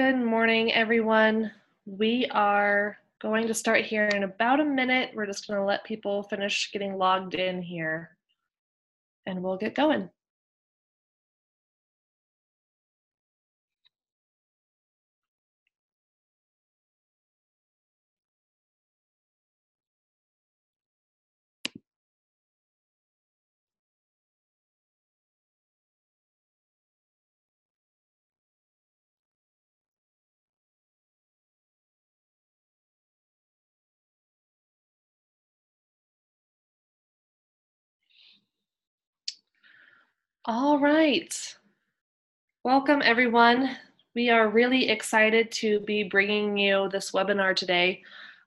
Good morning, everyone. We are going to start here in about a minute. We're just going to let people finish getting logged in here and we'll get going. All right. Welcome, everyone. We are really excited to be bringing you this webinar today.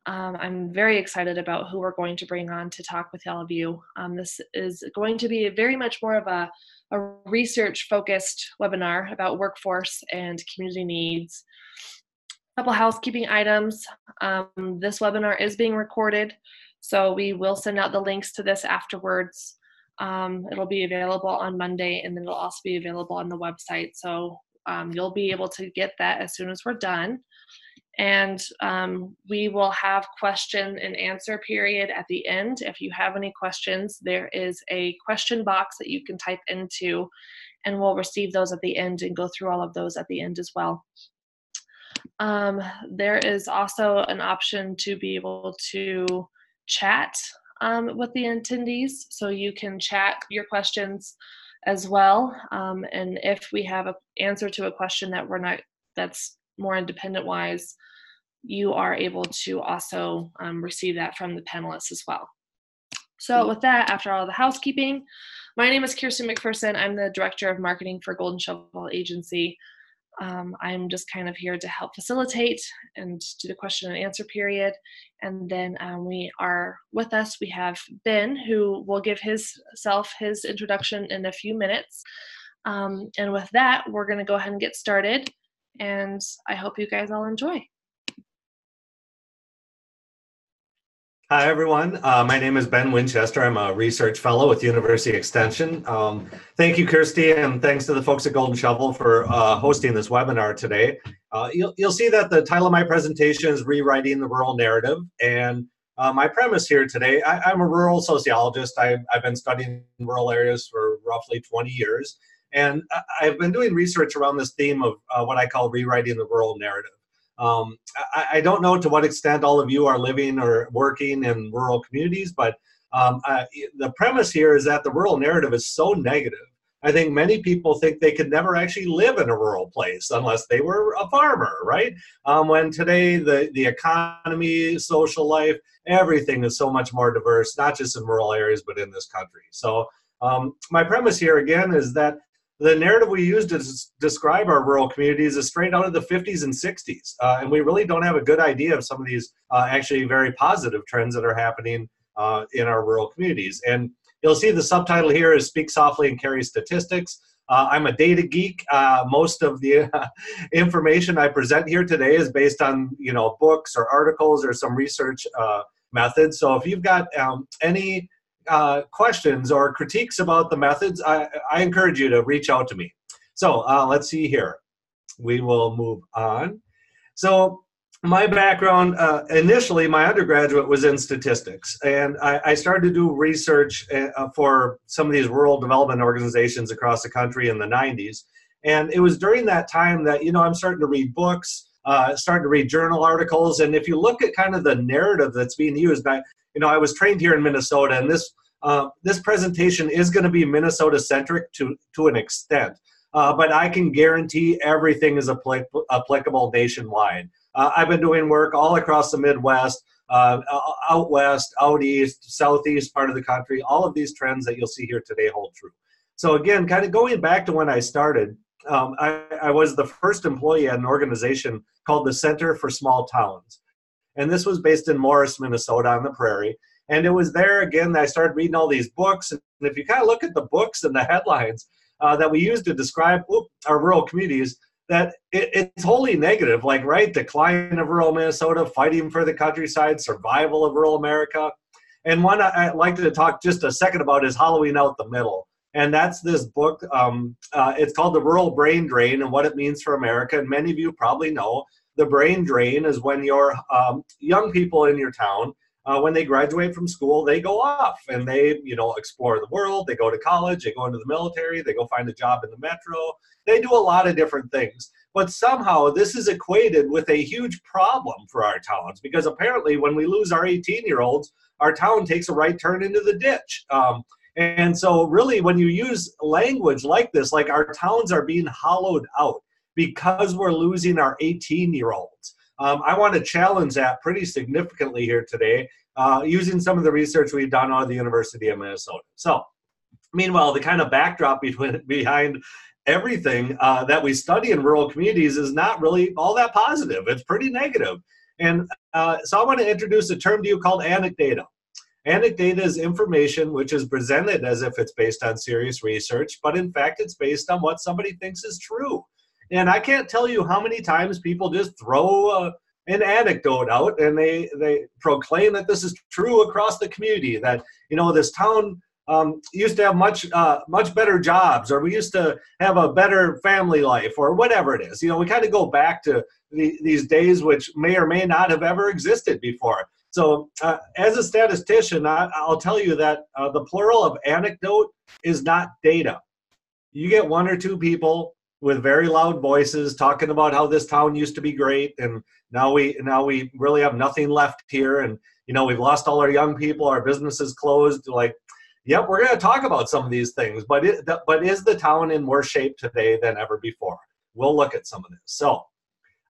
Um, I'm very excited about who we're going to bring on to talk with all of you. Um, this is going to be very much more of a, a research focused webinar about workforce and community needs. A couple housekeeping items. Um, this webinar is being recorded, so we will send out the links to this afterwards. Um, it'll be available on Monday and then it'll also be available on the website. So um, you'll be able to get that as soon as we're done. And um, we will have question and answer period at the end. If you have any questions, there is a question box that you can type into, and we'll receive those at the end and go through all of those at the end as well. Um, there is also an option to be able to chat um, with the attendees, so you can chat your questions as well. Um, and if we have an answer to a question that we're not, that's more independent wise, you are able to also um, receive that from the panelists as well. So with that, after all the housekeeping, my name is Kirsten McPherson. I'm the Director of Marketing for Golden Shovel Agency. Um, I'm just kind of here to help facilitate and do the question and answer period. And then um, we are with us, we have Ben, who will give his self his introduction in a few minutes. Um, and with that, we're going to go ahead and get started. And I hope you guys all enjoy. Hi, everyone. Uh, my name is Ben Winchester. I'm a research fellow with University Extension. Um, thank you, Kirsty, and thanks to the folks at Golden Shovel for uh, hosting this webinar today. Uh, you'll, you'll see that the title of my presentation is Rewriting the Rural Narrative. And uh, my premise here today, I, am a rural sociologist. I, I've been studying rural areas for roughly 20 years. And I've been doing research around this theme of uh, what I call rewriting the rural narrative. Um, I, I, don't know to what extent all of you are living or working in rural communities, but um, the premise here is that the rural narrative is so negative. I think many people think they could never actually live in a rural place unless they were a farmer, right? Um, when today the, the economy, social life, everything is so much more diverse, not just in rural areas, but in this country. So um, my premise here again is that the narrative we use to describe our rural communities is straight out of the 50s and 60s. Uh, and we really don't have a good idea of some of these uh, actually very positive trends that are happening uh, in our rural communities. And you'll see the subtitle here is Speak Softly and Carry Statistics. Uh, I'm a data geek. Uh, most of the information I present here today is based on you know books or articles or some research uh, methods. So if you've got um, any uh, questions or critiques about the methods, I, I, encourage you to reach out to me. So uh, let's see here. We will move on. So my background, uh, initially my undergraduate was in statistics and I, I started to do research uh, for some of these rural development organizations across the country in the 90s. And it was during that time that, you know, I'm starting to read books, uh, starting to read journal articles. And if you look at kind of the narrative that's being used, I, you know, I was trained here in Minnesota, and this uh, this presentation is going to be Minnesota centric to to an extent, uh, but I can guarantee everything is apl- applicable nationwide. Uh, I've been doing work all across the Midwest, uh, out west, out east, southeast part of the country. All of these trends that you'll see here today hold true. So again, kind of going back to when I started, um, I, I was the first employee at an organization called the Center for Small Towns. And this was based in Morris, Minnesota on the prairie. And it was there again that I started reading all these books. And if you kind of look at the books and the headlines uh, that we use to describe whoop, our rural communities, that it, it's wholly negative, like, right, decline of rural Minnesota, fighting for the countryside, survival of rural America. And one I, would like to talk just a second about is Hollowing out the middle. and that's this book. Um, uh, it's called The Rural Brain Drain and What It Means for America. And many of you probably know the brain drain is when your um, young people in your town, uh, when they graduate from school, they go off and they, you know, explore the world. They go to college, they go into the military, they go find a job in the metro. They do a lot of different things. But somehow this is equated with a huge problem for our towns because apparently when we lose our 18 year olds, our town takes a right turn into the ditch. Um, and so, really, when you use language like this, like our towns are being hollowed out because we're losing our 18 year olds. Um, I want to challenge that pretty significantly here today uh, using some of the research we've done out of the University of Minnesota. So, meanwhile, the kind of backdrop between, behind everything uh, that we study in rural communities is not really all that positive. It's pretty negative. And uh, so I want to introduce a term to you called anecdata. Anecdata is information which is presented as if it's based on serious research, but in fact, it's based on what somebody thinks is true. And I can't tell you how many times people just throw a, uh, an anecdote out and they they proclaim that this is true across the community. That you know this town um, used to have much uh, much better jobs, or we used to have a better family life, or whatever it is. You know, we kind of go back to the, these days which may or may not have ever existed before. So, uh, as a statistician, I, will tell you that uh, the plural of anecdote is not data. You get one or two people with very loud voices talking about how this town used to be great, and now we now we really have nothing left here, and you know we've lost all our young people, our businesses closed. Like, yep, we're going to talk about some of these things, but it, but is the town in worse shape today than ever before? We'll look at some of this. So.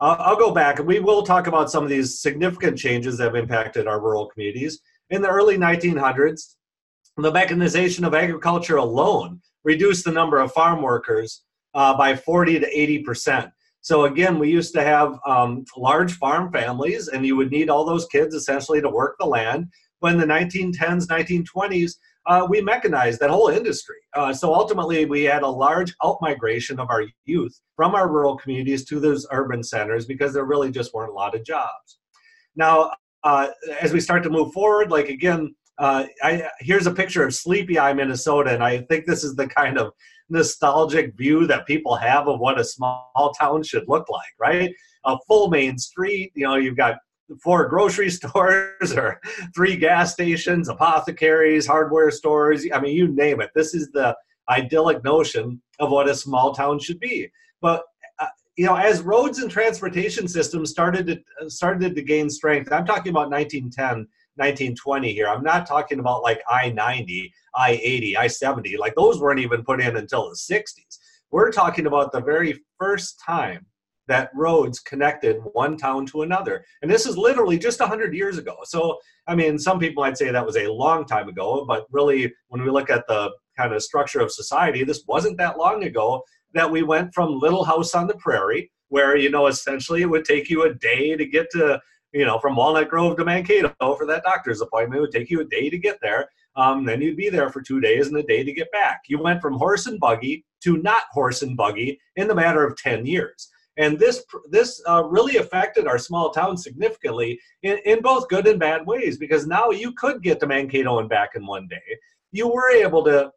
I'll go back and we will talk about some of these significant changes that have impacted our rural communities. In the early 1900s, the mechanization of agriculture alone reduced the number of farm workers uh, by 40 to 80 percent. So again, we used to have um, large farm families, and you would need all those kids essentially to work the land. When the 1910s, 1920s, uh, we mechanized that whole industry. Uh, so ultimately, we had a large outmigration of our youth from our rural communities to those urban centers because there really just weren't a lot of jobs. Now, uh, as we start to move forward, like again, uh, I, here's a picture of Sleepy Eye, Minnesota, and I think this is the kind of nostalgic view that people have of what a small town should look like, right? A full main street, you know, you've got four grocery stores or three gas stations, apothecaries, hardware stores. I mean, you name it. This is the idyllic notion of what a small town should be. But uh, you know, as roads and transportation systems started to started to gain strength, I'm talking about 1910, 1920 here. I'm not talking about like I-90, I-80, I-70. Like those weren't even put in until the 60s. We're talking about the very first time that roads connected one town to another. And this is literally just 100 years ago. So, I mean, some people might say that was a long time ago, but really, when we look at the kind of structure of society, this wasn't that long ago that we went from Little House on the Prairie, where, you know, essentially it would take you a day to get to, you know, from Walnut Grove to Mankato for that doctor's appointment. It would take you a day to get there. Um, then you'd be there for two days and a day to get back. You went from horse and buggy to not horse and buggy in the matter of 10 years. And this this uh, really affected our small town significantly in, in both good and bad ways because now you could get to Mankato and back in one day. You were able to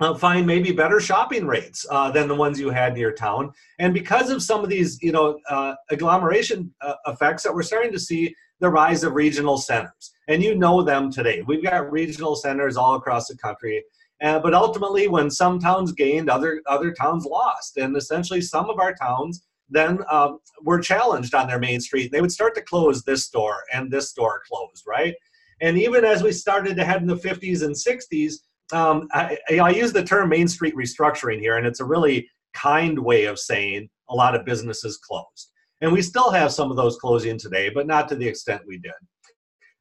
uh, find maybe better shopping rates uh, than the ones you had near town. And because of some of these, you know, uh, agglomeration uh, effects that we're starting to see the rise of regional centers. And you know them today. We've got regional centers all across the country. Uh, but ultimately, when some towns gained, other other towns lost. And essentially, some of our towns then um, were challenged on their main street. They would start to close this store and this store closed, right? And even as we started to head in the 50s and 60s, um, I, I use the term Main Street restructuring here, and it's a really kind way of saying a lot of businesses closed. And we still have some of those closing today, but not to the extent we did.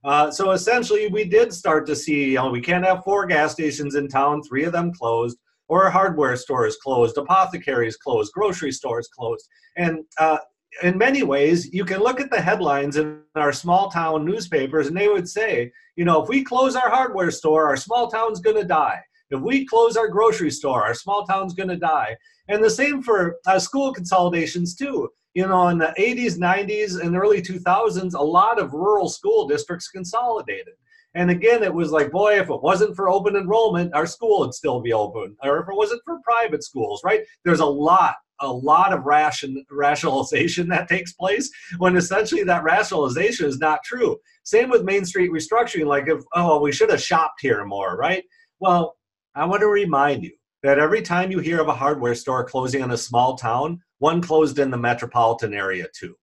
Uh, so essentially, we did start to see, you know, we can't have four gas stations in town, three of them closed or a hardware stores closed, apothecaries closed, grocery stores closed. And uh, in many ways, you can look at the headlines in our small town newspapers and they would say, you know, if we close our hardware store, our small town's going to die. If we close our grocery store, our small town's going to die. And the same for uh, school consolidations, too. You know, in the 80s, 90s, and early 2000s, a lot of rural school districts consolidated. And again, it was like, boy, if it wasn't for open enrollment, our school would still be open. Or if it wasn't for private schools, right? There's a lot, a lot of ration, rationalization that takes place when essentially that rationalization is not true. Same with Main Street restructuring, like if, oh, we should have shopped here more, right? Well, I want to remind you that every time you hear of a hardware store closing in a small town, one closed in the metropolitan area too.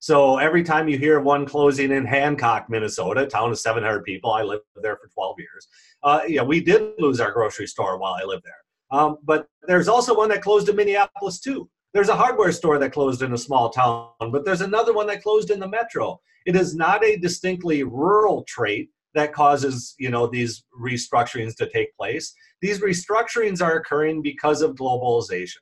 So every time you hear of one closing in Hancock, Minnesota, town of 700 people, I lived there for 12 years. Uh, yeah, we did lose our grocery store while I lived there. Um, but there's also one that closed in Minneapolis too. There's a hardware store that closed in a small town, but there's another one that closed in the metro. It is not a distinctly rural trait that causes you know these restructurings to take place. These restructurings are occurring because of globalization.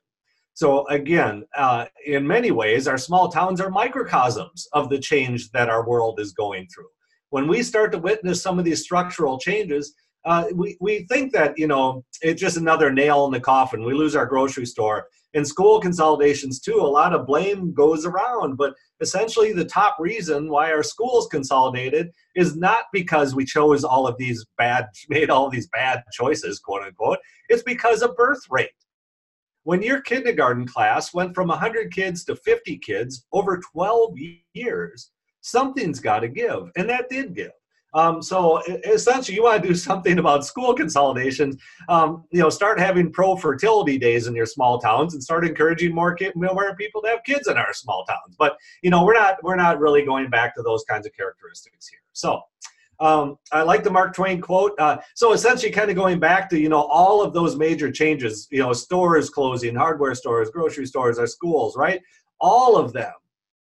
So again, uh, in many ways, our small towns are microcosms of the change that our world is going through. When we start to witness some of these structural changes, uh, we, we think that you know it's just another nail in the coffin. We lose our grocery store and school consolidations too. A lot of blame goes around, but essentially the top reason why our schools consolidated is not because we chose all of these bad, made all these bad choices, quote unquote. It's because of birth rate. When your kindergarten class went from 100 kids to 50 kids over 12 years, something's got to give. And that did give. Um, so essentially, you want to do something about school consolidations. Um, you know, start having pro fertility days in your small towns, and start encouraging more kid, more people to have kids in our small towns. But you know, we're not we're not really going back to those kinds of characteristics here. So. Um, I like the Mark Twain quote. Uh, so essentially, kind of going back to you know all of those major changes, you know, stores closing, hardware stores, grocery stores, our schools, right? All of them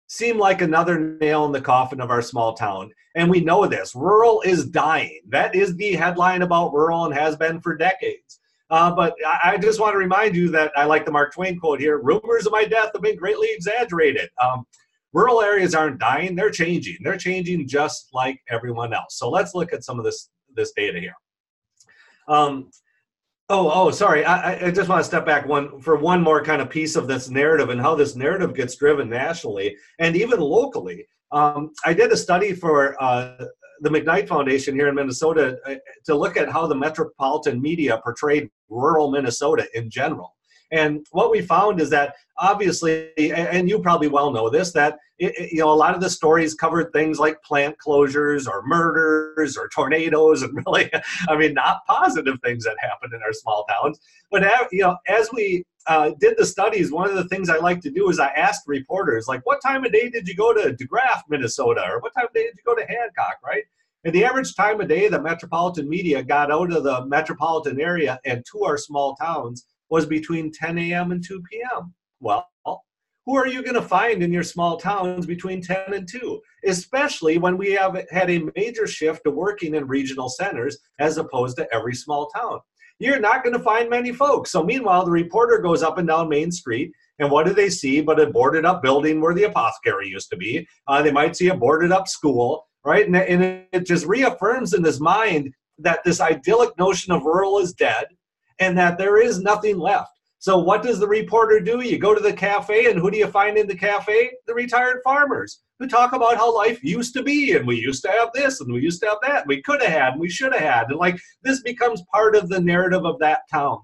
seem like another nail in the coffin of our small town. And we know this. Rural is dying. That is the headline about rural and has been for decades. Uh, but I, I, just want to remind you that I like the Mark Twain quote here rumors of my death have been greatly exaggerated. Um, rural areas aren't dying, they're changing. They're changing just like everyone else. So let's look at some of this, this data here. Um, Oh, oh, sorry. I, I just want to step back one for one more kind of piece of this narrative and how this narrative gets driven nationally and even locally. Um, I did a study for uh, the McKnight Foundation here in Minnesota uh, to look at how the metropolitan media portrayed rural Minnesota in general. And what we found is that obviously, and you probably well know this, that it, you know a lot of the stories covered things like plant closures or murders or tornadoes, and really, I mean, not positive things that happen in our small towns. But you know, as we uh, did the studies, one of the things I like to do is I asked reporters, like, what time of day did you go to DeGraff, Minnesota, or what time of day did you go to Hancock, right? And the average time of day the metropolitan media got out of the metropolitan area and to our small towns was between 10 a.m. and 2 p.m. Well, who are you going to find in your small towns between 10 and 2 especially when we have had a major shift to working in regional centers as opposed to every small town you're not going to find many folks so meanwhile the reporter goes up and down main street and what do they see but a boarded up building where the apothecary used to be uh, they might see a boarded up school right and, and it just reaffirms in his mind that this idyllic notion of rural is dead and that there is nothing left. So what does the reporter do? You go to the cafe, and who do you find in the cafe? The retired farmers who talk about how life used to be, and we used to have this, and we used to have that, and we could have had, and we should have had. And like this becomes part of the narrative of that town.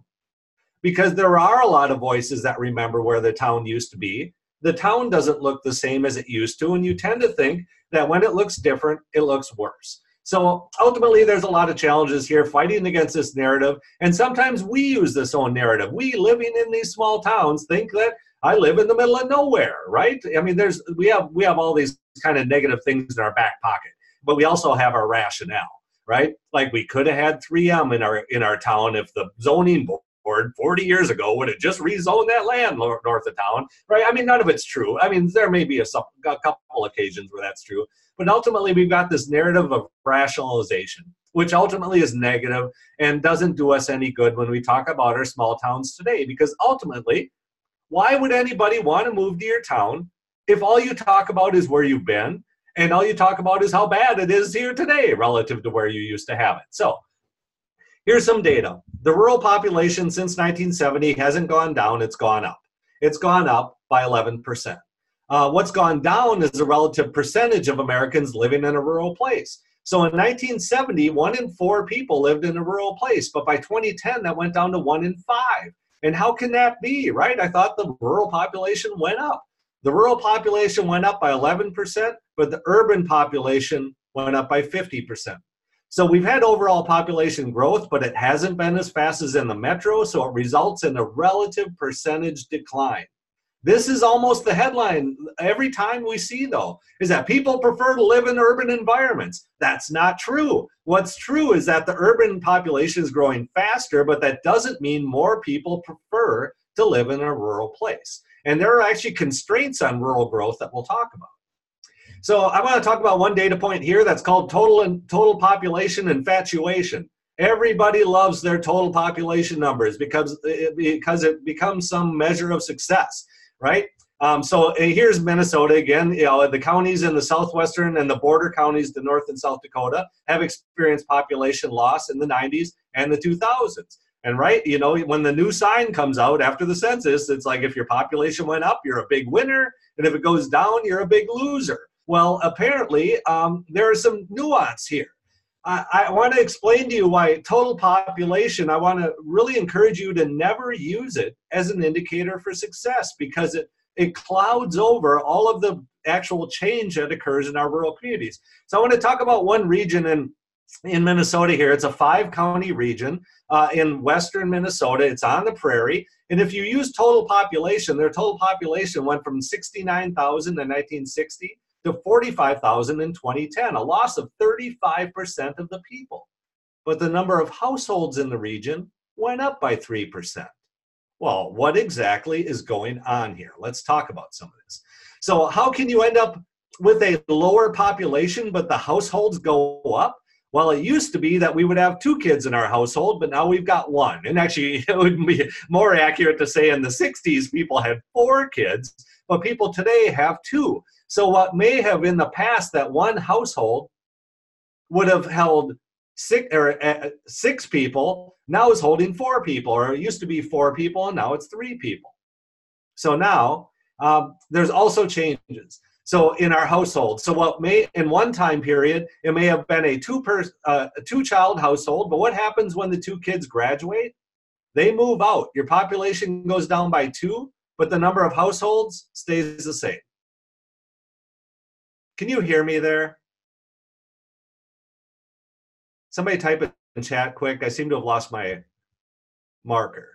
Because there are a lot of voices that remember where the town used to be. The town doesn't look the same as it used to, and you tend to think that when it looks different, it looks worse. So ultimately, there's a lot of challenges here fighting against this narrative. And sometimes we use this own narrative. We living in these small towns think that I live in the middle of nowhere, right? I mean, there's we have we have all these kind of negative things in our back pocket, but we also have our rationale, right? Like we could have had 3M in our in our town if the zoning board 40 years ago would have just rezoned that land north of town, right? I mean, none of it's true. I mean, there may be a, a couple occasions where that's true, but ultimately, we've got this narrative of rationalization, which ultimately is negative and doesn't do us any good when we talk about our small towns today. Because ultimately, why would anybody want to move to your town if all you talk about is where you've been and all you talk about is how bad it is here today relative to where you used to have it? So, here's some data. The rural population since 1970 hasn't gone down, it's gone up. It's gone up by 11%. Uh, what's gone down is the relative percentage of Americans living in a rural place. So in 1970, one in four people lived in a rural place, but by 2010, that went down to one in five. And how can that be, right? I thought the rural population went up. The rural population went up by 11%, but the urban population went up by 50%. So we've had overall population growth, but it hasn't been as fast as in the metro, so it results in a relative percentage decline. This is almost the headline every time we see, though, is that people prefer to live in urban environments. That's not true. What's true is that the urban population is growing faster, but that doesn't mean more people prefer to live in a rural place. And there are actually constraints on rural growth that we'll talk about. So I want to talk about one data point here that's called total and total population infatuation. Everybody loves their total population numbers because it, because it becomes some measure of success right? Um, so uh, here's Minnesota again. You know, the counties in the southwestern and the border counties, the North and South Dakota, have experienced population loss in the 90s and the 2000s. And right, you know, when the new sign comes out after the census, it's like if your population went up, you're a big winner, and if it goes down, you're a big loser. Well, apparently, um, there is some nuance here. I, I want to explain to you why total population, I want to really encourage you to never use it as an indicator for success because it, it clouds over all of the actual change that occurs in our rural communities. So I want to talk about one region in, in Minnesota here. It's a five county region uh, in western Minnesota. It's on the prairie. And if you use total population, their total population went from 69,000 in 1960 to 45,000 in 2010, a loss of 35% of the people. But the number of households in the region went up by 3%. Well, what exactly is going on here? Let's talk about some of this. So, how can you end up with a lower population, but the households go up? Well, it used to be that we would have two kids in our household, but now we've got one. And actually, it would be more accurate to say in the 60s, people had four kids, but people today have two. So, what may have in the past that one household would have held six or uh, six people now is holding four people, or it used to be four people and now it's three people. So now um, there's also changes. So in our household, so what may in one time period it may have been a two per uh, two child household, but what happens when the two kids graduate? They move out. Your population goes down by two, but the number of households stays the same. Can you hear me there? Somebody type it in chat quick. I seem to have lost my marker.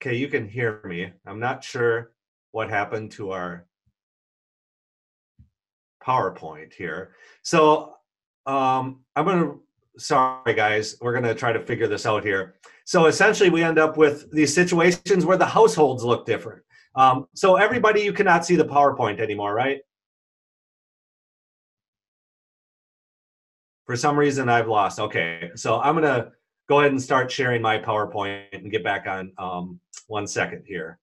Okay, you can hear me. I'm not sure what happened to our PowerPoint here. So um, I'm going to sorry guys. We're going to try to figure this out here. So essentially we end up with these situations where the households look different. Um, so everybody you cannot see the powerpoint anymore right? For some reason i've lost. Okay. So i'm going to go ahead and start sharing my powerpoint and get back on um, one second here.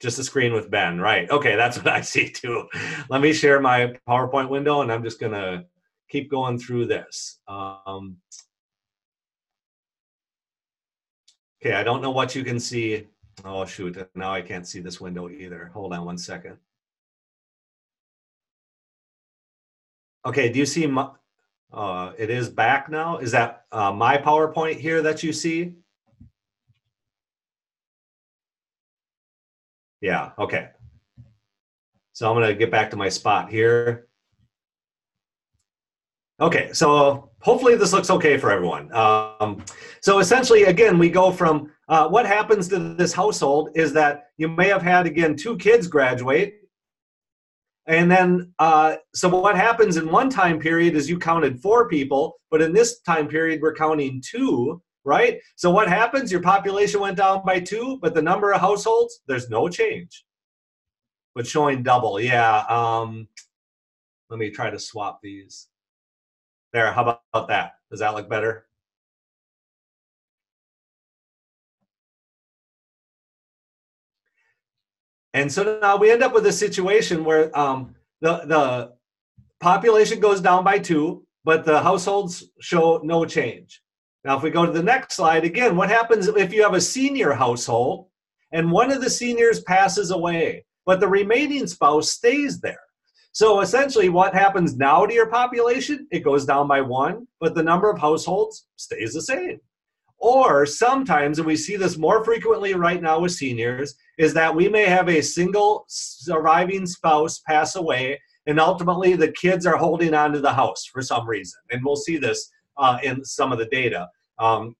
Just a screen with ben. Right. Okay. That's what i see too. Let me share my powerpoint window and i'm just going to keep going through this. Um, okay, I don't know what you can see. Oh, shoot, now I can't see this window either. Hold on one second. Okay, do you see my, uh, it is back now? Is that uh, my PowerPoint here that you see? Yeah, okay. So I'm gonna get back to my spot here. Okay, so hopefully this looks okay for everyone. Um, so essentially, again, we go from uh, what happens to this household is that you may have had, again, two kids graduate. And then, uh, so what happens in one time period is you counted four people, but in this time period, we're counting two, right? So what happens? Your population went down by two, but the number of households, there's no change. But showing double, yeah. Um, let me try to swap these. There, how about that? Does that look better? And so now we end up with a situation where um, the, the population goes down by two, but the households show no change. Now, if we go to the next slide, again, what happens if you have a senior household and one of the seniors passes away, but the remaining spouse stays there. So essentially, what happens now to your population? It goes down by one, but the number of households stays the same. Or sometimes, and we see this more frequently right now with seniors, is that we may have a single surviving spouse pass away, and ultimately the kids are holding on to the house for some reason. And we'll see this uh, in some of the data. Um,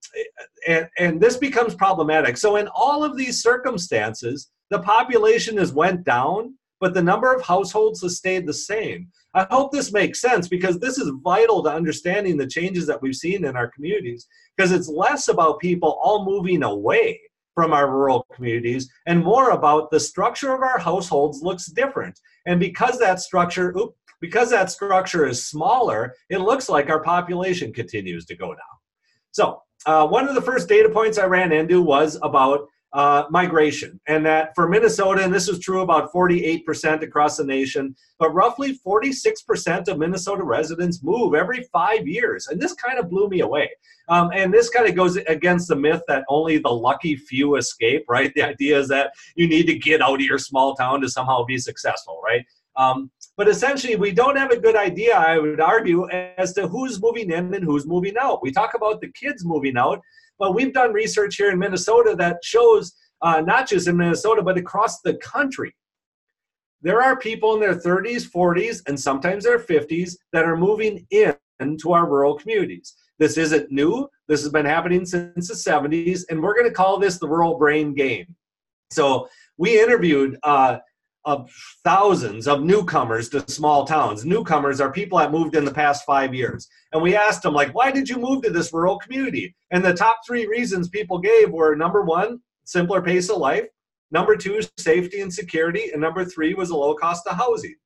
and, and this becomes problematic. So, in all of these circumstances, the population has went down, but the number of households has stayed the same. I hope this makes sense because this is vital to understanding the changes that we've seen in our communities because it's less about people all moving away from our rural communities and more about the structure of our households looks different. And because that structure, oops, because that structure is smaller, it looks like our population continues to go down. So uh, one of the first data points I ran into was about uh, migration, and that for Minnesota, and this is true about 48% across the nation, but roughly 46% of Minnesota residents move every five years. And this kind of blew me away. Um, and this kind of goes against the myth that only the lucky few escape, right? The idea is that you need to get out of your small town to somehow be successful, right? Um, but essentially, we don't have a good idea, I would argue, as to who's moving in and who's moving out. We talk about the kids moving out, but we've done research here in Minnesota that shows, uh, not just in Minnesota, but across the country, there are people in their 30s, 40s, and sometimes their 50s that are moving in into our rural communities. This isn't new. This has been happening since the 70s, and we're going to call this the rural brain gain. So we interviewed uh, of thousands of newcomers to small towns. Newcomers are people that moved in the past five years. And we asked them, like, why did you move to this rural community? And the top three reasons people gave were number one, simpler pace of life. Number two, safety and security. And number three was a low cost of housing.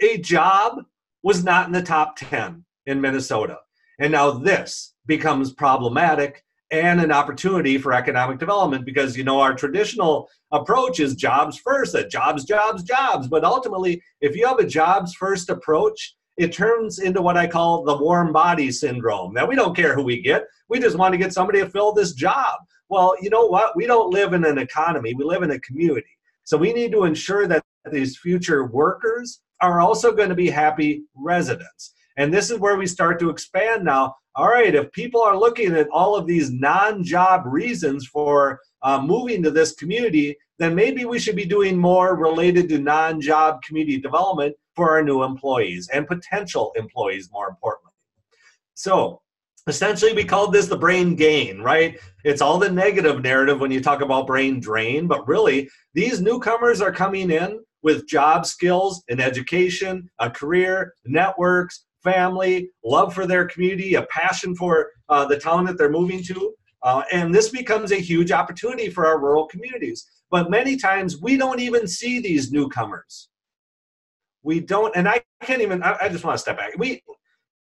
A job was not in the top 10 in Minnesota. And now this becomes problematic and an opportunity for economic development because you know our traditional approach is jobs first that jobs jobs jobs. But ultimately if you have a jobs first approach it turns into what i call the warm body syndrome. That we don't care who we get. We just want to get somebody to fill this job. Well you know what? We don't live in an economy. We live in a community. So we need to ensure that these future workers are also going to be happy residents. And this is where we start to expand now. All right, if people are looking at all of these non job reasons for uh, moving to this community, then maybe we should be doing more related to non job community development for our new employees and potential employees, more importantly. So, essentially we called this the brain gain right it's all the negative narrative when you talk about brain drain but really these newcomers are coming in with job skills and education a career networks family, love for their community, a passion for uh, the town that they're moving to. Uh, and this becomes a huge opportunity for our rural communities. But many times we don't even see these newcomers. We don't, and I can't even, I, I just want to step back. We,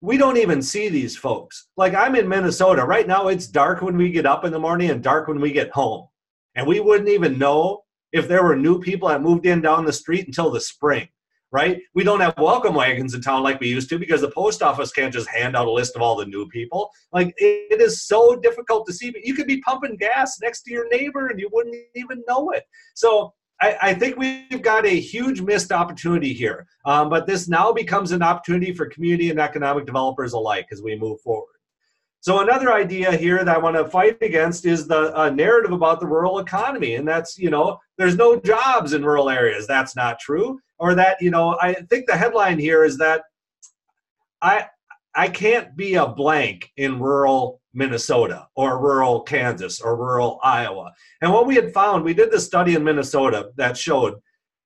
we don't even see these folks. Like I'm in Minnesota right now, it's dark when we get up in the morning and dark when we get home. And we wouldn't even know if there were new people that moved in down the street until the spring right? We don't have welcome wagons in town like we used to because the post office can't just hand out a list of all the new people. Like it is so difficult to see. You could be pumping gas next to your neighbor and you wouldn't even know it. So I, I think we've got a huge missed opportunity here. Um, but this now becomes an opportunity for community and economic developers alike as we move forward. So another idea here that I want to fight against is the uh, narrative about the rural economy, and that's you know there's no jobs in rural areas. That's not true or that you know i think the headline here is that i i can't be a blank in rural minnesota or rural kansas or rural iowa. And what we had found we did this study in minnesota that showed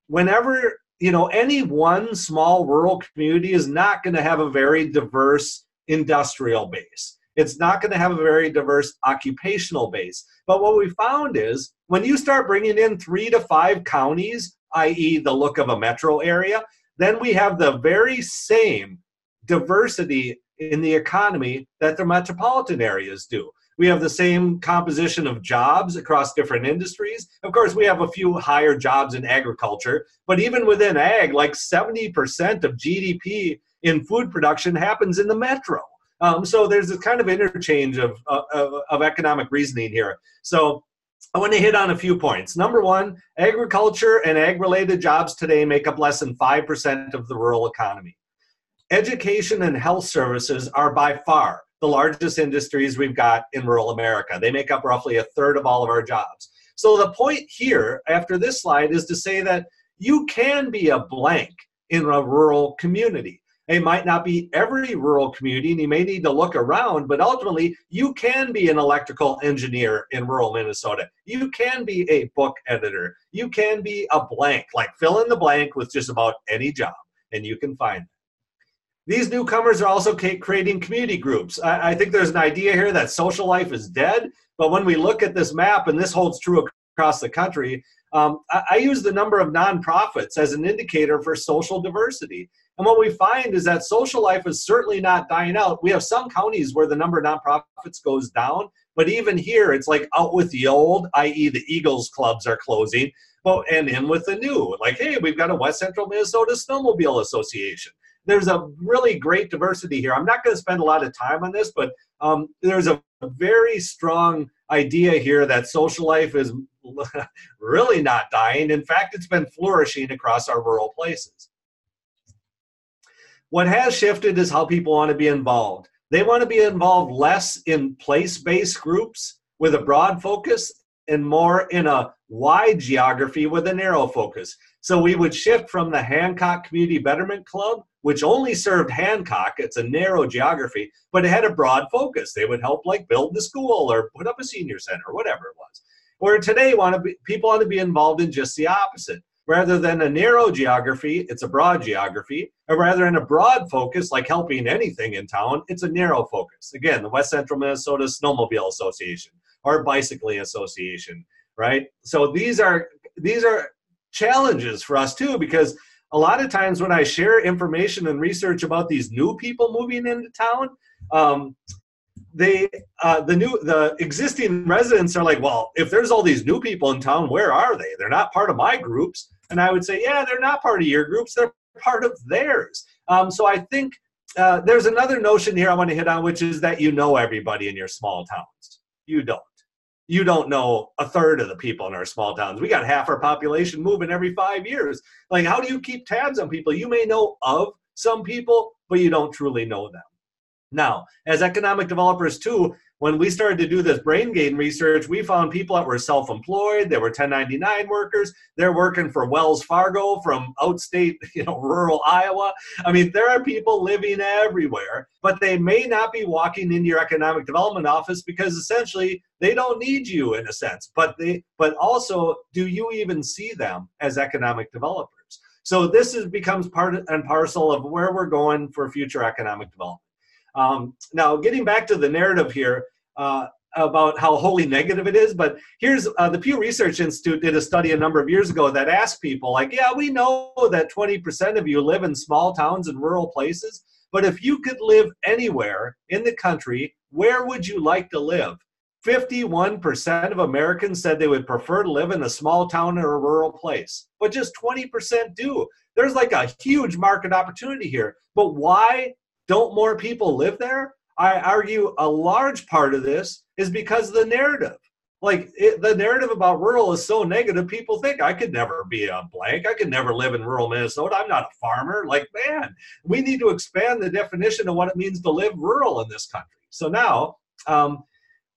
whenever you know any one small rural community is not going to have a very diverse industrial base. It's not going to have a very diverse occupational base. But what we found is when you start bringing in three to five counties i.e., the look of a metro area, then we have the very same diversity in the economy that the metropolitan areas do. We have the same composition of jobs across different industries. Of course, we have a few higher jobs in agriculture, but even within ag, like 70% of GDP in food production happens in the metro. Um, so there's this kind of interchange of, uh, of, of economic reasoning here. So I want to hit on a few points. Number one, agriculture and ag related jobs today make up less than 5% of the rural economy. Education and health services are by far the largest industries we've got in rural America. They make up roughly a third of all of our jobs. So the point here after this slide is to say that you can be a blank in a rural community. It might not be every rural community, and you may need to look around, but ultimately, you can be an electrical engineer in rural Minnesota. You can be a book editor. You can be a blank, like fill in the blank with just about any job, and you can find it. These newcomers are also creating community groups. I, think there's an idea here that social life is dead, but when we look at this map, and this holds true across the country, um, I, I use the number of nonprofits as an indicator for social diversity. And what we find is that social life is certainly not dying out. We have some counties where the number of nonprofits goes down, but even here, it's like out with the old, i.e., the Eagles clubs are closing, but and in with the new. Like, hey, we've got a West Central Minnesota Snowmobile Association. There's a really great diversity here. I'm not going to spend a lot of time on this, but um, there's a very strong idea here that social life is really not dying. In fact, it's been flourishing across our rural places. What has shifted is how people want to be involved. They want to be involved less in place based groups with a broad focus and more in a wide geography with a narrow focus. So we would shift from the Hancock Community Betterment Club, which only served Hancock, it's a narrow geography, but it had a broad focus. They would help like build the school or put up a senior center whatever it was. Where today want to be, people want to be involved in just the opposite. Rather than a narrow geography, it's a broad geography. Or rather than a broad focus, like helping anything in town, it's a narrow focus. Again, the West Central Minnesota Snowmobile Association or Bicycling Association, right? So these are these are challenges for us too, because a lot of times when I share information and research about these new people moving into town, um, they uh, the new the existing residents are like, well, if there's all these new people in town, where are they? They're not part of my groups. And I would say, yeah, they're not part of your groups, they're part of theirs. Um, so I think uh, there's another notion here I want to hit on, which is that you know everybody in your small towns. You don't. You don't know a third of the people in our small towns. We got half our population moving every five years. Like, how do you keep tabs on people? You may know of some people, but you don't truly know them. Now, as economic developers too, when we started to do this brain gain research, we found people that were self employed, they were 1099 workers, they're working for Wells Fargo from outstate, you know, rural Iowa. I mean, there are people living everywhere, but they may not be walking into your economic development office because essentially they don't need you in a sense. But they but also do you even see them as economic developers? So this is becomes part and parcel of where we're going for future economic development. Um, now, getting back to the narrative here uh, about how wholly negative it is, but here's uh, the Pew Research Institute did a study a number of years ago that asked people, like, yeah, we know that 20% of you live in small towns and rural places, but if you could live anywhere in the country, where would you like to live? 51% of Americans said they would prefer to live in a small town or a rural place, but just 20% do. There's like a huge market opportunity here. But why don't more people live there? I argue a large part of this is because of the narrative. Like it, the narrative about rural is so negative, people think I could never be a blank. I could never live in rural Minnesota. I'm not a farmer. Like, man, we need to expand the definition of what it means to live rural in this country. So now, um,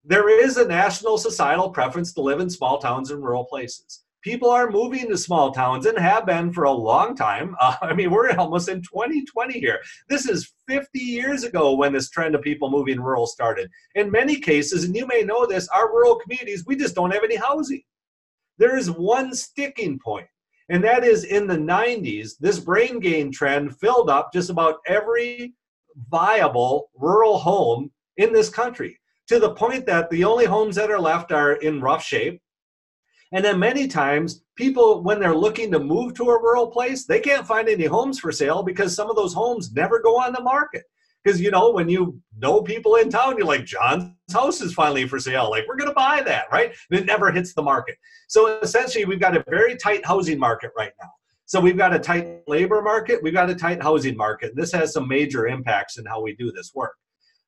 there is a national societal preference to live in small towns and rural places people are moving to small towns and have been for a long time. Uh, I mean, we're almost in 2020 here. This is 50 years ago when this trend of people moving rural started. In many cases, and you may know this, our rural communities, we just don't have any housing. There is one sticking point, and that is in the 90s, this brain gain trend filled up just about every viable rural home in this country to the point that the only homes that are left are in rough shape and then many times, people, when they're looking to move to a rural place, they can't find any homes for sale because some of those homes never go on the market. Because, you know, when you know people in town, you're like, John's house is finally for sale. Like, we're going to buy that, right? And it never hits the market. So essentially, we've got a very tight housing market right now. So we've got a tight labor market, we've got a tight housing market. This has some major impacts in how we do this work.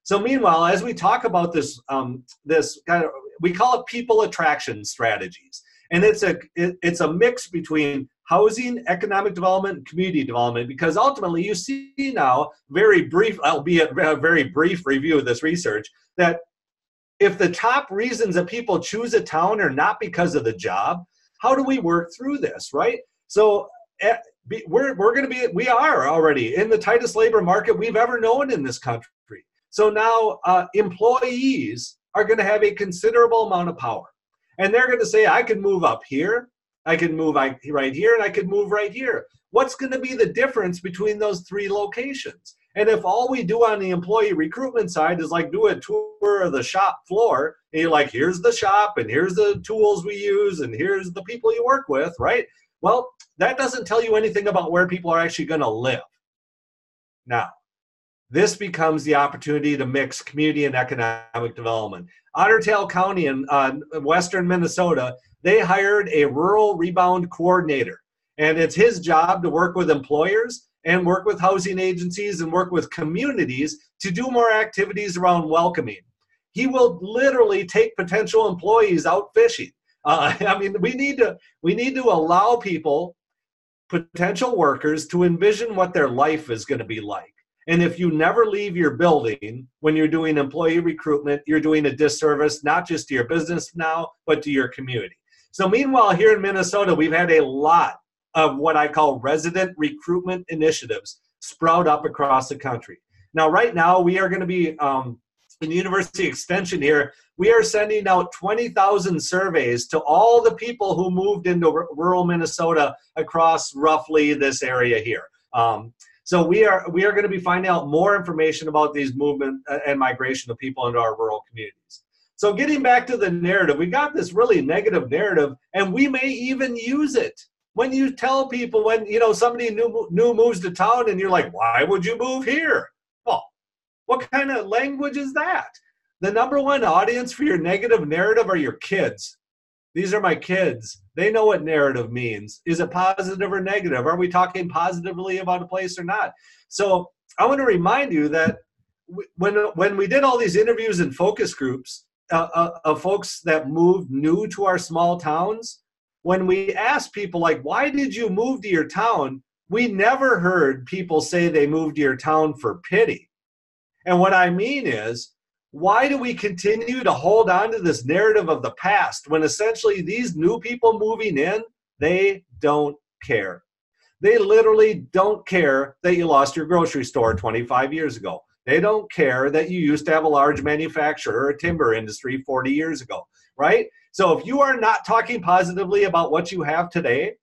So meanwhile, as we talk about this, um, this kind of we call it people attraction strategies. And it's a it, it's a mix between housing, economic development, and community development because ultimately you see now, very brief, albeit a very brief review of this research, that if the top reasons that people choose a town are not because of the job, how do we work through this, right? So eh, we're, we're going to be, we are already in the tightest labor market we've ever known in this country. So now uh, employees are going to have a considerable amount of power. And they're going to say, I can move up here, I can move right here, and I can move right here. What's going to be the difference between those three locations? And if all we do on the employee recruitment side is like do a tour of the shop floor, and you're like, here's the shop, and here's the tools we use, and here's the people you work with, right? Well, that doesn't tell you anything about where people are actually going to live. Now, this becomes the opportunity to mix community and economic development. Otter Tail County in uh, western Minnesota, they hired a rural rebound coordinator. And it's his job to work with employers and work with housing agencies and work with communities to do more activities around welcoming. He will literally take potential employees out fishing. Uh, I mean, we need to we need to allow people, potential workers, to envision what their life is going to be like. And if you never leave your building when you're doing employee recruitment, you're doing a disservice not just to your business now, but to your community. So, meanwhile, here in Minnesota, we've had a lot of what I call resident recruitment initiatives sprout up across the country. Now, right now, we are going to be um, in the University Extension here. We are sending out 20,000 surveys to all the people who moved into r- rural Minnesota across roughly this area here. Um, so we are we are going to be finding out more information about these movement uh, and migration of people into our rural communities. So getting back to the narrative, we got this really negative narrative, and we may even use it. When you tell people when you know somebody new new moves to town and you're like why would you move here? Well what kind of language is that? The number one audience for your negative narrative are your kids. These are my kids they know what narrative means. Is it positive or negative? Are we talking positively about a place or not? So i want to remind you that when when we did all these interviews and focus groups uh, uh, of folks that moved new to our small towns when we asked people like why did you move to your town? we never heard people say they moved to your town for pity. And what i mean is why do we continue to hold on to this narrative of the past when essentially these new people moving in they don't care? They literally don't care that you lost your grocery store 25 years ago. They don't care that you used to have a large manufacturer or timber industry 40 years ago right? So if you are not talking positively about what you have today,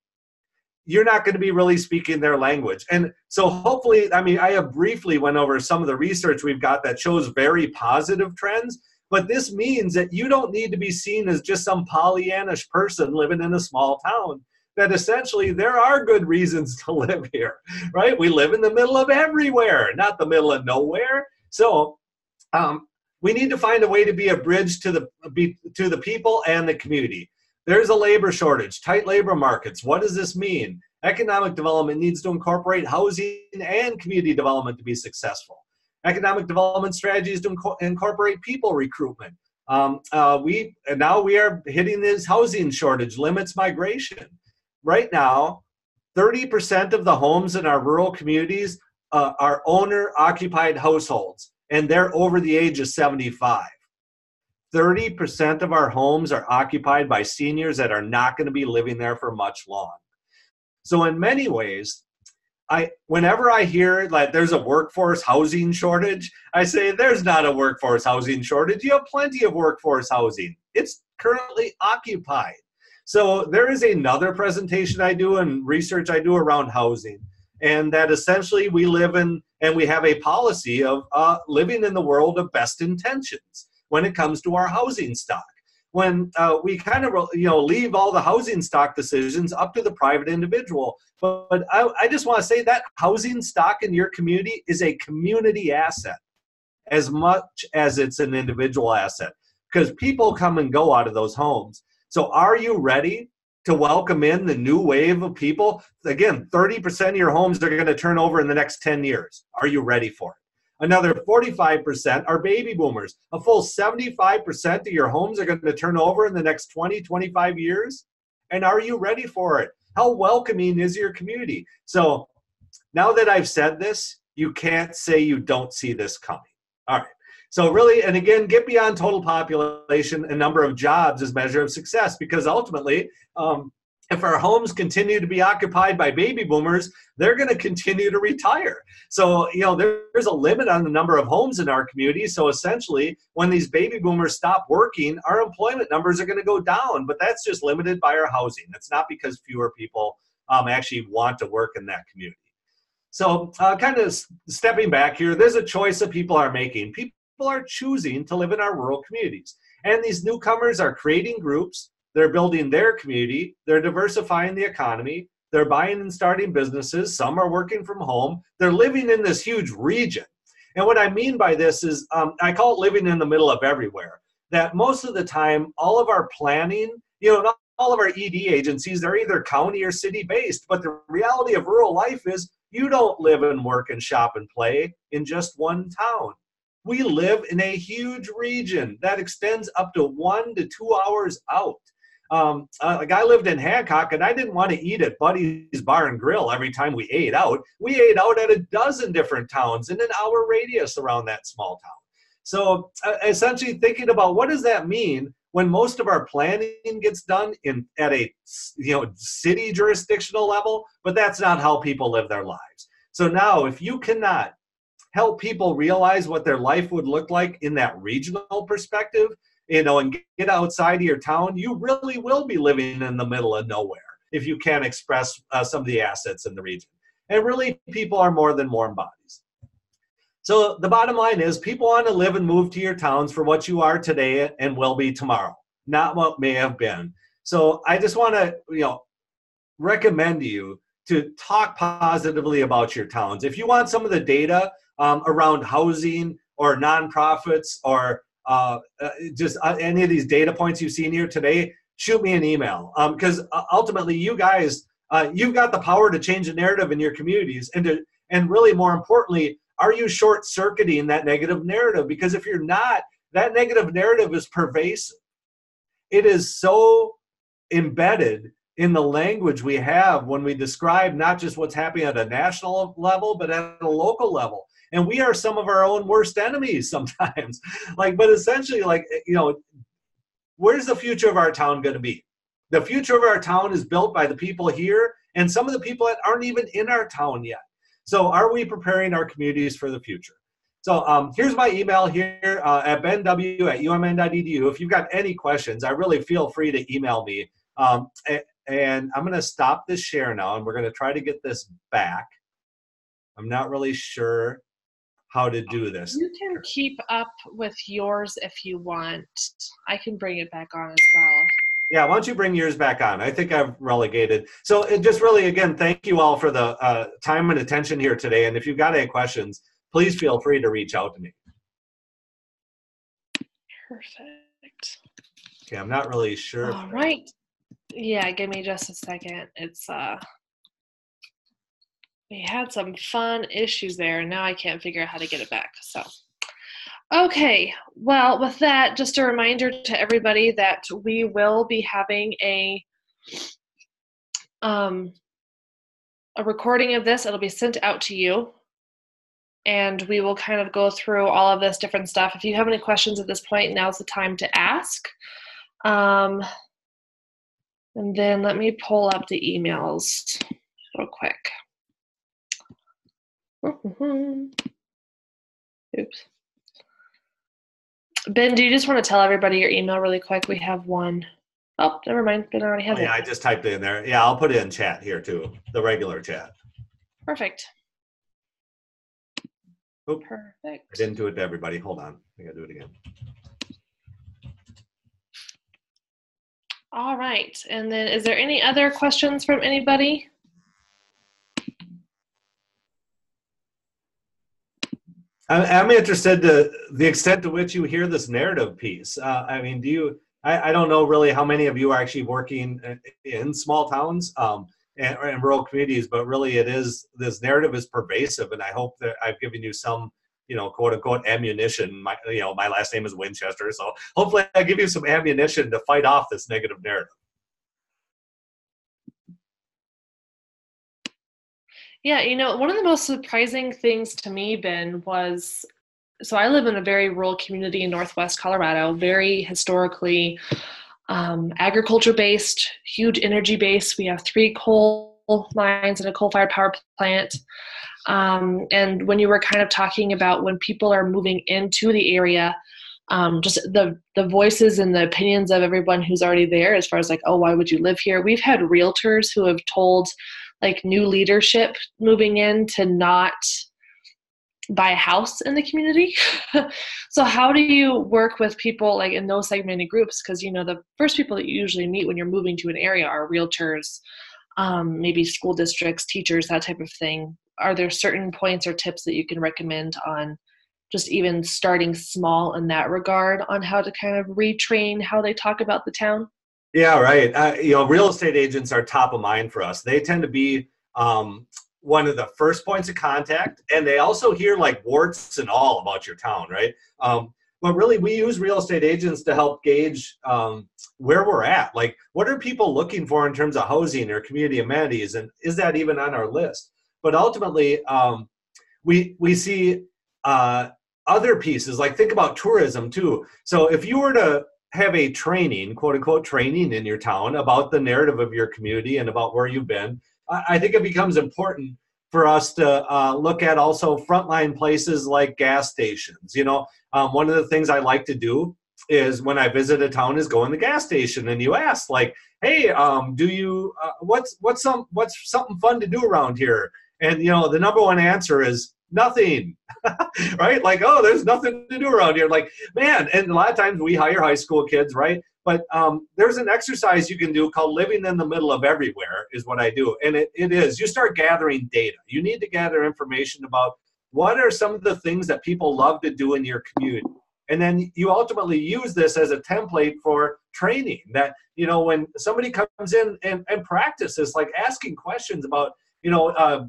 you're not going to be really speaking their language. And so hopefully, I mean, I have briefly went over some of the research we've got that shows very positive trends, but this means that you don't need to be seen as just some Pollyannish person living in a small town. That essentially there are good reasons to live here, right? We live in the middle of everywhere, not the middle of nowhere. So um, we need to find a way to be a bridge to the be, to the people and the community. There's a labor shortage, tight labor markets. What does this mean? Economic development needs to incorporate housing and community development to be successful. Economic development strategies to inco- incorporate people recruitment. Um, uh, we now we are hitting this housing shortage limits migration. Right now, 30% of the homes in our rural communities uh, are owner occupied households and they're over the age of 75. 30% of our homes are occupied by seniors that are not going to be living there for much long. So in many ways, I whenever I hear like there's a workforce housing shortage, I say there's not a workforce housing shortage. You have plenty of workforce housing. It's currently occupied. So there is another presentation I do and research I do around housing and that essentially we live in and we have a policy of uh, living in the world of best intentions when it comes to our housing stock when uh, we kind of you know leave all the housing stock decisions up to the private individual but, but I, I just want to say that housing stock in your community is a community asset as much as it's an individual asset because people come and go out of those homes so are you ready to welcome in the new wave of people. Again, 30% of your homes are going to turn over in the next 10 years. Are you ready for it? Another 45% are baby boomers. A full 75% of your homes are going to turn over in the next 20, 25 years. And are you ready for it? How welcoming is your community? So now that I've said this, you can't say you don't see this coming. All right. So really, and again, get beyond total population and number of jobs as measure of success, because ultimately, um, if our homes continue to be occupied by baby boomers, they're going to continue to retire. So, you know, there's a limit on the number of homes in our community. So, essentially, when these baby boomers stop working, our employment numbers are going to go down. But that's just limited by our housing. It's not because fewer people um, actually want to work in that community. So, uh, kind of stepping back here, there's a choice that people are making. People are choosing to live in our rural communities. And these newcomers are creating groups they're building their community, they're diversifying the economy, they're buying and starting businesses, some are working from home, they're living in this huge region. And what I mean by this is, um, I call it living in the middle of everywhere. That most of the time, all of our planning, you know, all of our ED agencies, they're either county or city based. But the reality of rural life is you don't live and work and shop and play in just one town. We live in a huge region that extends up to one to two hours out. Um, uh, like I lived in Hancock and I didn't want to eat at Buddy's Bar and Grill every time we ate out. We ate out at a dozen different towns in an hour radius around that small town. So uh, essentially thinking about what does that mean when most of our planning gets done in at a you know city jurisdictional level, but that's not how people live their lives. So now if you cannot help people realize what their life would look like in that regional perspective, you know, and get outside of your town, you really will be living in the middle of nowhere if you can't express uh, some of the assets in the region. And really, people are more than warm bodies. So the bottom line is people want to live and move to your towns for what you are today and will be tomorrow, not what may have been. So I just want to, you know, recommend you to talk positively about your towns. If you want some of the data um, around housing or nonprofits or uh, uh, just uh, any of these data points you've seen here today, shoot me an email. Because um, ultimately, you guys, uh, you've got the power to change the narrative in your communities, and to, and really more importantly, are you short circuiting that negative narrative? Because if you're not, that negative narrative is pervasive. It is so embedded in the language we have when we describe not just what's happening at a national level, but at a local level and we are some of our own worst enemies sometimes like but essentially like you know where's the future of our town going to be the future of our town is built by the people here and some of the people that aren't even in our town yet so are we preparing our communities for the future so um, here's my email here uh, at benw at umn.edu. If you've got any questions, I really feel free to email me. Um, and I'm going to stop this share now, and we're going to try to get this back. I'm not really sure how to do this. You can keep up with yours if you want. I can bring it back on as well. Yeah, why don't you bring yours back on? I think I've relegated. So it just really, again, thank you all for the uh, time and attention here today. And if you've got any questions, please feel free to reach out to me. Perfect. Okay, I'm not really sure. All right. Yeah, give me just a second. It's uh we had some fun issues there and now I can't figure out how to get it back. So, okay, well, with that, just a reminder to everybody that we will be having a um, a recording of this. It'll be sent out to you, and we will kind of go through all of this different stuff. If you have any questions at this point, now's the time to ask. Um, and then let me pull up the emails real quick. Oops. Ben, do you just want to tell everybody your email really quick? We have one. Oh, never mind. Ben already has oh, yeah, it. I just typed it in there. Yeah, I'll put it in chat here too, the regular chat. Perfect. Oop, Perfect. I didn't do it to everybody. Hold on. I gotta do it again. All right. And then is there any other questions from anybody? I'm interested to the extent to which you hear this narrative piece. Uh, I mean, do you? I, I, don't know really how many of you are actually working in small towns um, and, rural communities, but really it is this narrative is pervasive, and I hope that I've given you some you know, quote unquote ammunition. My, you know, my last name is Winchester, so hopefully I give you some ammunition to fight off this negative narrative. Yeah, you know, one of the most surprising things to me, Ben, was so I live in a very rural community in Northwest Colorado, very historically um, agriculture based, huge energy base. We have three coal mines and a coal fired power plant. Um, and when you were kind of talking about when people are moving into the area, um, just the the voices and the opinions of everyone who's already there, as far as like, oh, why would you live here? We've had realtors who have told like new leadership moving in to not buy a house in the community. so how do you work with people like in those segmented groups? Because you know the first people that you usually meet when you're moving to an area are realtors, um, maybe school districts, teachers, that type of thing. Are there certain points or tips that you can recommend on just even starting small in that regard on how to kind of retrain how they talk about the town? Yeah, right. Uh, you know, real estate agents are top of mind for us. They tend to be um, one of the first points of contact, and they also hear like warts and all about your town, right? Um, but really, we use real estate agents to help gauge um, where we're at. Like, what are people looking for in terms of housing or community amenities, and is that even on our list? But ultimately, um, we we see uh, other pieces. Like, think about tourism too. So, if you were to have a training, quote unquote, training in your town about the narrative of your community and about where you've been, I think it becomes important for us to uh, look at also frontline places like gas stations. You know, um, one of the things I like to do is when I visit a town is go in the gas station and you ask like, hey, um, do you uh, what's what's some what's something fun to do around here? And you know, the number one answer is nothing. Right? Like oh there's nothing to do around here. Like man and a lot of times we hire high school kids right? But um, there's an exercise you can do called living in the middle of everywhere is what i do. And it, it is. You start gathering data. You need to gather information about what are some of the things that people love to do in your community. And then you ultimately use this as a template for training that you know when somebody comes in and, and practices like asking questions about you know uh,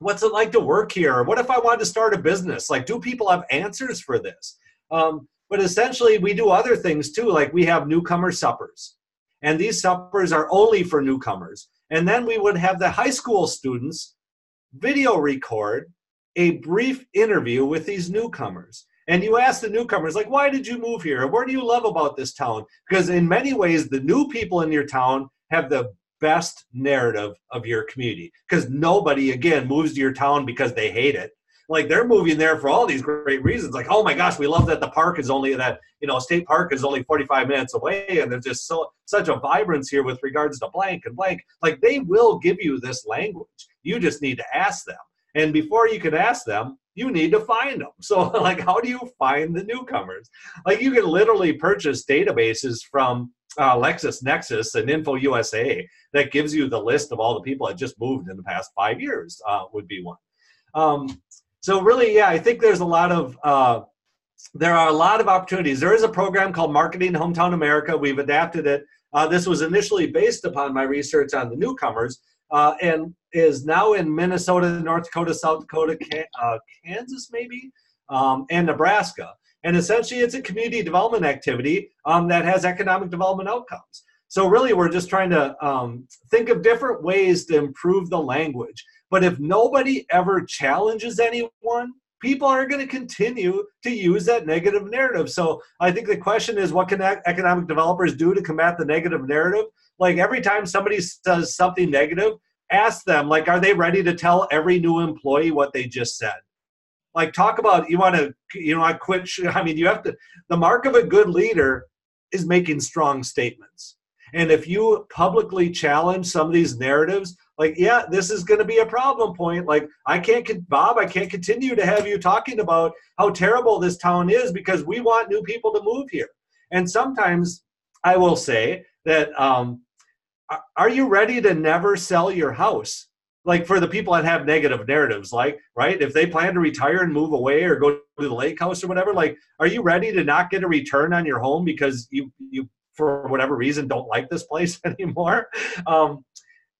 what's it like to work here? What if I wanted to start a business? Like, do people have answers for this? Um, but essentially, we do other things too. Like, we have newcomer suppers, and these suppers are only for newcomers. And then we would have the high school students video record a brief interview with these newcomers. And you ask the newcomers, like, why did you move here? What do you love about this town? Because in many ways, the new people in your town have the best narrative of your community. Because nobody again moves to your town because they hate it. Like they're moving there for all these great reasons. Like oh my gosh we love that the park is only that you know state park is only 45 minutes away and there's just so such a vibrance here with regards to blank and blank. Like they will give you this language. You just need to ask them. And before you can ask them you need to find them so like how do you find the newcomers? Like you can literally purchase databases from uh, LexisNexis and Info USA that gives you the list of all the people that just moved in the past five years uh, would be one. Um, so really, yeah, I think there's a lot of uh, there are a lot of opportunities. There is a program called Marketing Hometown America. We've adapted it. Uh, this was initially based upon my research on the newcomers uh, and is now in Minnesota, North Dakota, South Dakota, uh, Kansas, maybe, um, and Nebraska. And essentially, it's a community development activity um, that has economic development outcomes. So, really, we're just trying to um, think of different ways to improve the language. But if nobody ever challenges anyone, people are going to continue to use that negative narrative. So, I think the question is what can economic developers do to combat the negative narrative? Like, every time somebody says something negative, ask them, like, are they ready to tell every new employee what they just said? Like talk about you want to you want to quit i mean you have to the mark of a good leader is making strong statements. And if you publicly challenge some of these narratives like yeah this is going to be a problem point. Like i can't bob i can't continue to have you talking about how terrible this town is because we want new people to move here. And sometimes i will say that um, are you ready to never sell your house like for the people that have negative narratives like right if they plan to retire and move away or go to the lake house or whatever like are you ready to not get a return on your home because you you for whatever reason don't like this place anymore um,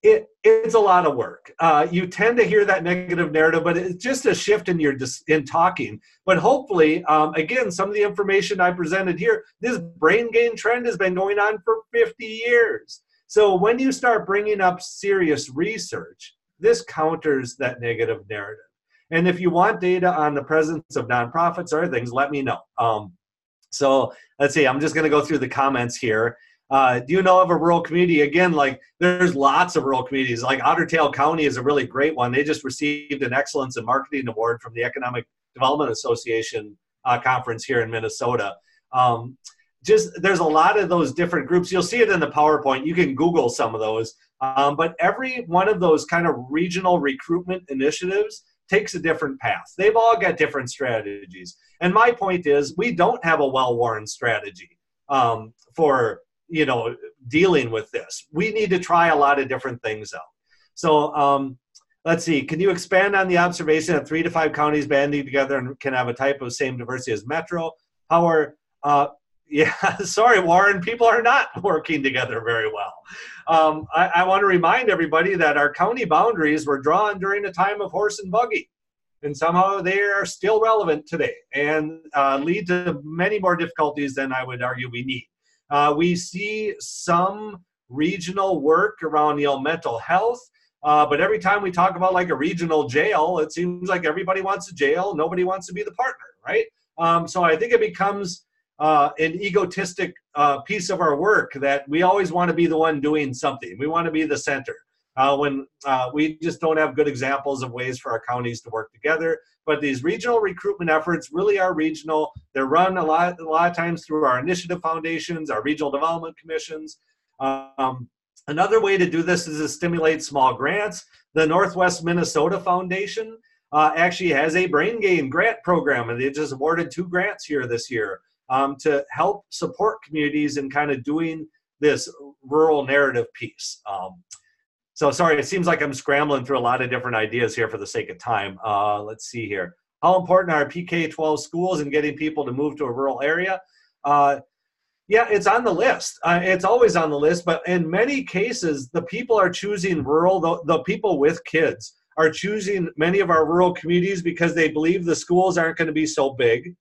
it it's a lot of work. Uh, you tend to hear that negative narrative, but it's just a shift in your dis- in talking. But hopefully, um, again, some of the information I presented here, this brain gain trend has been going on for 50 years. So when you start bringing up serious research, this counters that negative narrative. And if you want data on the presence of nonprofits or things, let me know. Um, so let's see, I'm just going to go through the comments here. Uh, do you know of a rural community? Again, like there's lots of rural communities. Like Otter Tail County is a really great one. They just received an Excellence in Marketing Award from the Economic Development Association uh, conference here in Minnesota. Um, just there's a lot of those different groups. You'll see it in the PowerPoint. You can Google some of those. Um, but every one of those kind of regional recruitment initiatives takes a different path. They've all got different strategies. And my point is, we don't have a well-worn strategy um, for you know dealing with this. We need to try a lot of different things out. So um, let's see. Can you expand on the observation that three to five counties banding together and can have a type of same diversity as Metro? How are uh, yeah, sorry, Warren, people are not working together very well. Um, I, I want to remind everybody that our county boundaries were drawn during a time of horse and buggy, and somehow they are still relevant today and uh, lead to many more difficulties than I would argue we need. Uh, we see some regional work around you know mental health, uh, but every time we talk about like a regional jail, it seems like everybody wants a jail, nobody wants to be the partner, right? Um, so I think it becomes uh, an egotistic uh, piece of our work that we always want to be the one doing something. We want to be the center. Uh, when uh, we just don't have good examples of ways for our counties to work together. But these regional recruitment efforts really are regional. They're run a lot, a lot of times through our initiative foundations, our regional development commissions. Um, another way to do this is to stimulate small grants. The Northwest Minnesota Foundation uh, actually has a brain gain grant program, and they just awarded two grants here this year um, to help support communities in kind of doing this rural narrative piece. Um, so sorry, it seems like I'm scrambling through a lot of different ideas here for the sake of time. Uh, let's see here. How important are PK-12 schools in getting people to move to a rural area? Uh, yeah, it's on the list. Uh, it's always on the list, but in many cases, the people are choosing rural, the, the people with kids are choosing many of our rural communities because they believe the schools aren't going to be so big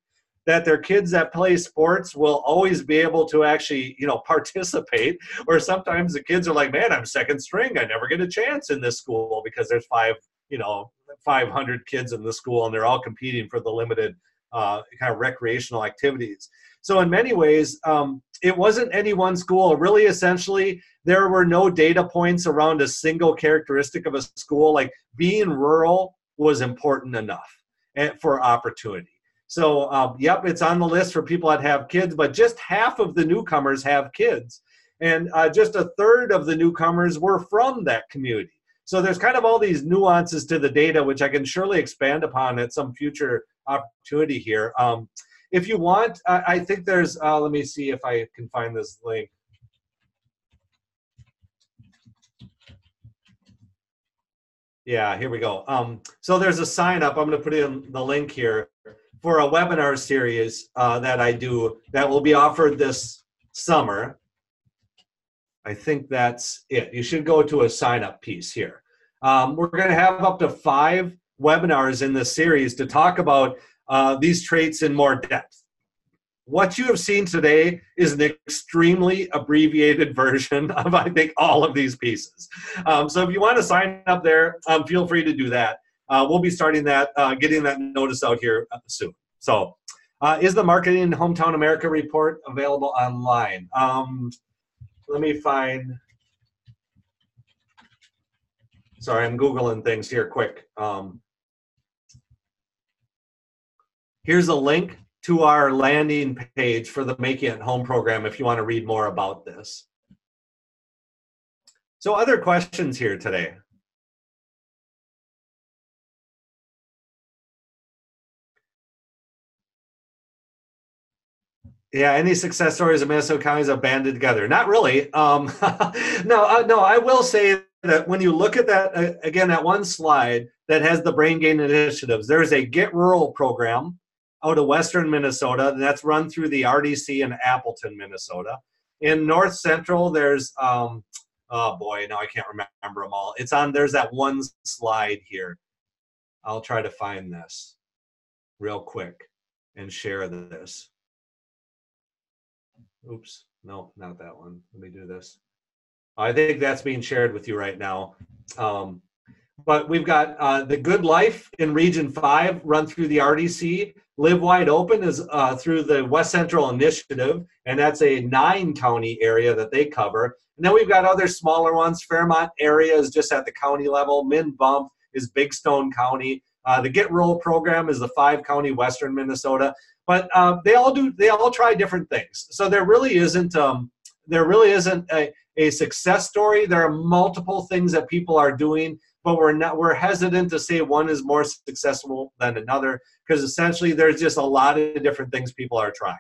that their kids that play sports will always be able to actually you know participate. Or sometimes the kids are like man i'm second string. I never get a chance in this school because there's five you know 500 kids in the school and they're all competing for the limited uh, kind of recreational activities. So in many ways um, it wasn't any one school. Really essentially there were no data points around a single characteristic of a school. Like being rural was important enough eh, for opportunity so, um, yep, it's on the list for people that have kids, but just half of the newcomers have kids. And uh, just a third of the newcomers were from that community. So there's kind of all these nuances to the data, which I can surely expand upon at some future opportunity here. Um, if you want, I, I think there's, uh, let me see if I can find this link. Yeah, here we go. Um, so there's a sign up. I'm going to put in the link here for a webinar series uh, that I do that will be offered this summer. I think that's it. You should go to a sign up piece here. Um, we're going to have up to five webinars in this series to talk about uh, these traits in more depth. What you have seen today is an extremely abbreviated version of, I think, all of these pieces. Um, so if you want to sign up there, um, feel free to do that uh, we'll be starting that, uh, getting that notice out here soon. So, uh, is the Marketing Hometown America report available online? Um, let me find. Sorry, I'm Googling things here quick. Um, here's a link to our landing page for the Making It Home program if you want to read more about this. So other questions here today? Yeah, any success stories of Minnesota counties are banded together? Not really. Um, no, uh, no. I will say that when you look at that uh, again, that one slide that has the brain gain initiatives, there's a Get Rural program out of Western Minnesota that's run through the RDC in Appleton, Minnesota. In North Central, there's um, oh boy, now I can't remember them all. It's on, there's that one slide here. I'll try to find this real quick and share this. Oops, no, not that one. Let me do this. I think that's being shared with you right now. Um, but we've got uh, the Good Life in Region 5 run through the RDC. Live Wide Open is uh, through the West Central Initiative, and that's a nine county area that they cover. And then we've got other smaller ones. Fairmont area is just at the county level. Min Bump is Big Stone County. Uh, the Get Rural program is the five county Western Minnesota. But uh, they all do. They all try different things. So there really isn't. Um, there really isn't a, a success story. There are multiple things that people are doing, but we're not. We're hesitant to say one is more successful than another because essentially there's just a lot of different things people are trying.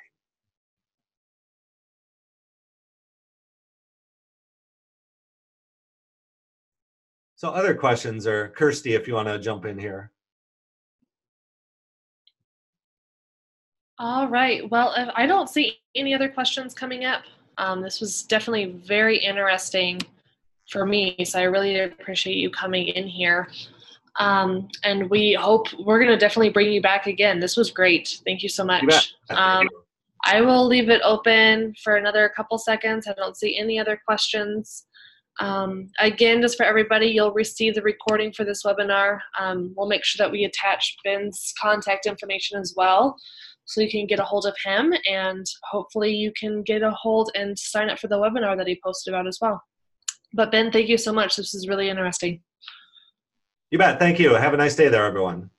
So other questions or Kirsty, if you want to jump in here. All right. Well, I don't see any other questions coming up. Um, this was definitely very interesting for me, so I really appreciate you coming in here. Um, and we hope we're going to definitely bring you back again. This was great. Thank you so much. You Um, I will leave it open for another couple seconds. I don't see any other questions. Um, again, just for everybody, you'll receive the recording for this webinar. Um, we'll make sure that we attach Ben's contact information as well so you can get a hold of him and hopefully you can get a hold and sign up for the webinar that he posted about as well. But Ben, thank you so much. This is really interesting. You bet. Thank you. Have a nice day there, everyone.